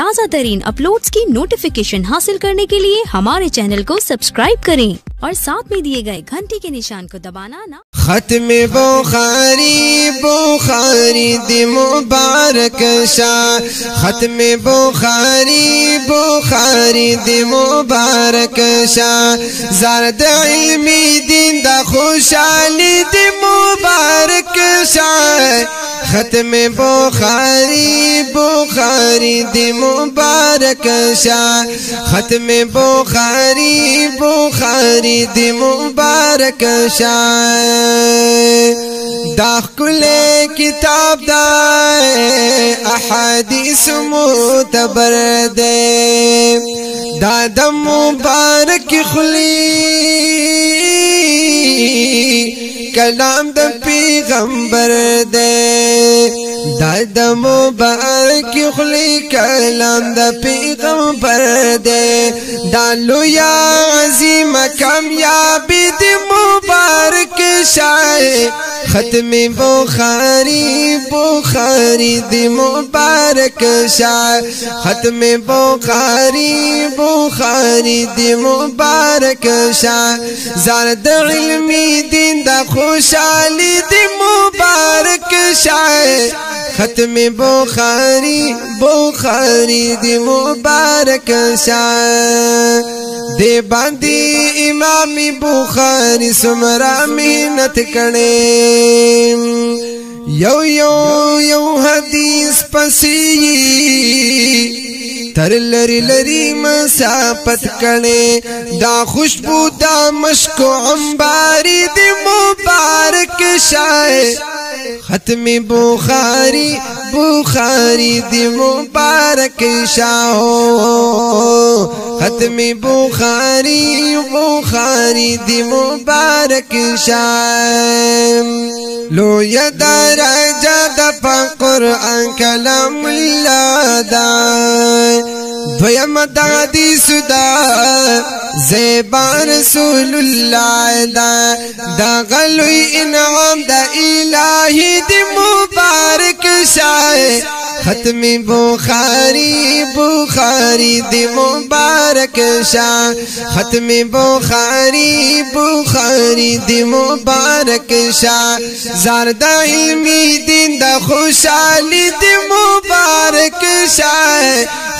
ताज़ा तरीन अपलोड की नोटिफिकेशन हासिल करने के लिए हमारे चैनल को सब्सक्राइब करें और साथ में दिए गए घंटी के निशान को दबाना ना खत में बुखारी बुखारी दे मुबारक शाह खत्म में बुखारी बुखारी दे मुबारक शाह जरद इल्मी दिंदा खुशहाली दे मुबारक शाह ختم بخاری بخاری دی مبارک شا ختم بخاری بخاری دی مبارک شا دا کل کتاب دا احادیث معتبر دے دا د مبارک خلی کلام د پیغمبر دی دا د مبارک خلی کلام د پیغمبر دی دا لویا عظیم کامیاب دی مبارک شای ختم بخاری بخاری دی مبارک شاہ ختم بخاری بخاری دی مبارک شاہ زرد علمی دین دا خوشحالی دی مبارک شاہ ختم بخاری بخاری دی مبارک شاہ دی باندی امام بخاری سمرا محنت کنے یو یو یو حدیث پسی تر لری لری مسافت کنے دا خوشبو دا مشک عمباری دی مبارک شائے ختم بخاری بخاری دی مبارک شاہو ختم بخاری بخاری دی مبارک شام لو یدار جد پا قرآن کلام اللہ دا دویم دا حدیث دا زیبا رسول اللہ دا دا غلوی انعام دا الہی دی مبارک شائع ختم بخاری بخاری دی مبارک شاہ ختم بخاری بخاری دی مبارک شاہ زاردہ علمی دین دا خوشحالی دی مبارک شاہ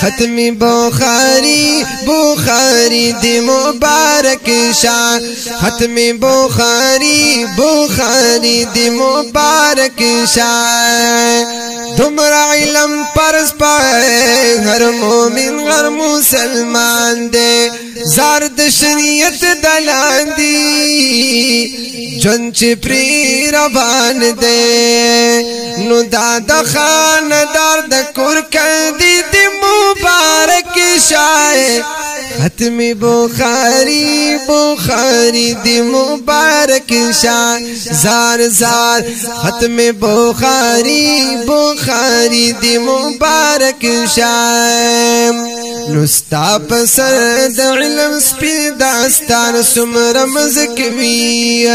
ختم بخاری بخاری دی مبارک شاہ ختم بخاری بخاری دی مبارک شاہ تمرا علم پرس پائے ہر مومن ہر مسلمان دے زارد شریعت دلان دی جنچ پری روان دے نو داد خاندار دکور کندی دی مبارک شائے ختم بخاری بخاری دی مبارک شاہ زار زار ختم بخاری بخاری دی مبارک شاہ نستا پسر د علم سپی داستان سمر مزکوی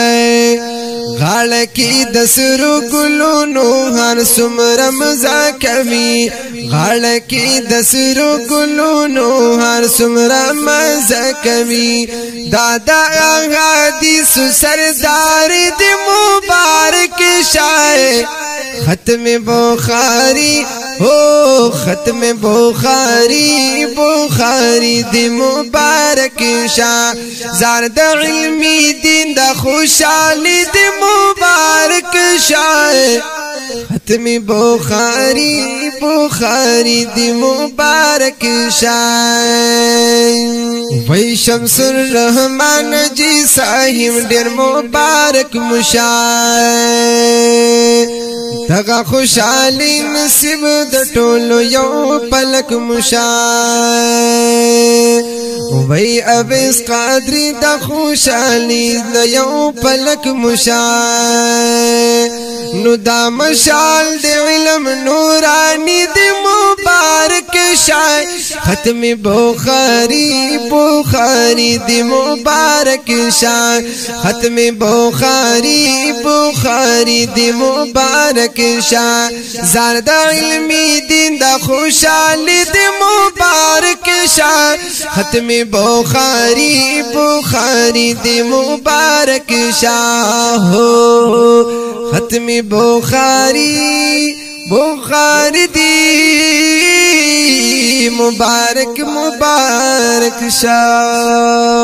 غاړه کې د سرو ګلونو هر سمر مزکوی غړ کې د سرو ګلونو هر څومره مزه کوي دادا غادي سردار دې مبارک شاه ختم بخاری هو ختم بخاری بخاری دی مبارک شاہ زارد علمی دین دا خوشحالی دی مبارک شاہ ختم بخاری بخاری دی مبارک شای وی شمس الرحمن جی صاحب ډیر مبارک مشای دغه خوشحالي نصیب د ټولو یو پلک مشای وی ابس قادری د خوشحالي د یو پلک مشای نو دا مشال دی علم نورانی دی مبارک شای ختم بخاری بخاری دی مبارک شای ختم بخاری بخاری دی مبارک شای زرد علمی دین دا خوشالی دی مبارک شای ختم بخاری بخاری دی مبارک شای حتمی بخاری بخاری دی مبارک مبارک شاہ